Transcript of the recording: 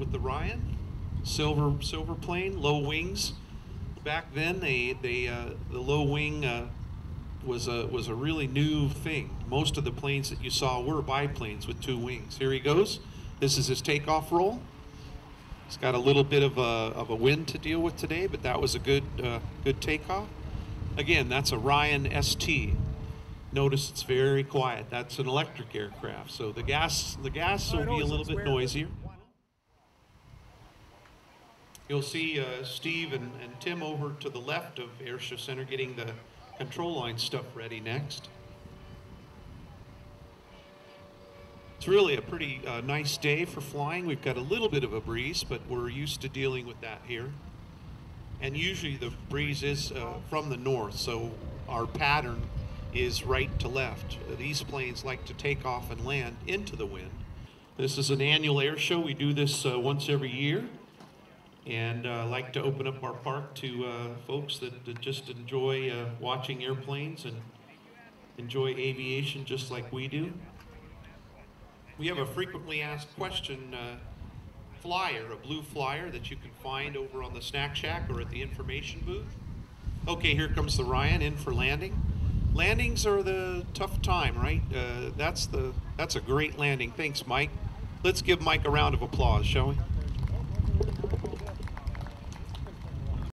with the Ryan, silver silver plane, low wings. Back then, they they uh, the low wing uh, was a was a really new thing. Most of the planes that you saw were biplanes with two wings. Here he goes. This is his takeoff roll. He's got a little bit of a, of a wind to deal with today, but that was a good uh, good takeoff. Again, that's a Ryan ST. Notice it's very quiet. That's an electric aircraft, so the gas the gas will be a little bit noisier. You'll see uh, Steve and, and Tim over to the left of Airshow Center getting the control line stuff ready next. It's really a pretty uh, nice day for flying. We've got a little bit of a breeze, but we're used to dealing with that here. And usually the breeze is uh, from the north, so our pattern is right to left. These planes like to take off and land into the wind. This is an annual air show. We do this uh, once every year and uh, like to open up our park to uh, folks that, that just enjoy uh, watching airplanes and enjoy aviation just like we do. We have a frequently asked question uh, flyer, a blue flyer that you can find over on the snack shack or at the information booth. Okay, here comes the Ryan in for landing. Landings are the tough time, right? Uh, that's the that's a great landing. Thanks, Mike. Let's give Mike a round of applause, shall we?